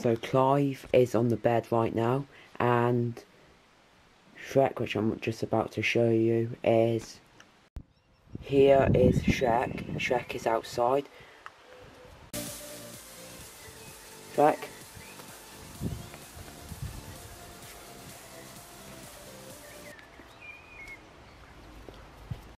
So Clive is on the bed right now, and Shrek, which I'm just about to show you, is here is Shrek. Shrek is outside. Shrek.